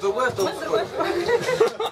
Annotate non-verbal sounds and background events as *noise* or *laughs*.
The wet dog. *laughs*